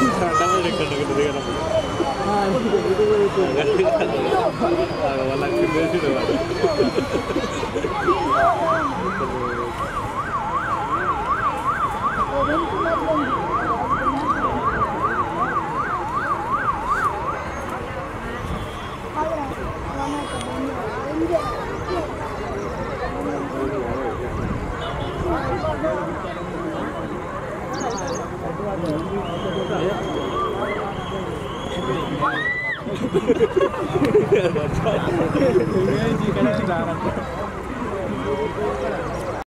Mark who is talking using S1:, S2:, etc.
S1: Acabas de cuando te diga la Thank you. 동해지 가장 잘한다.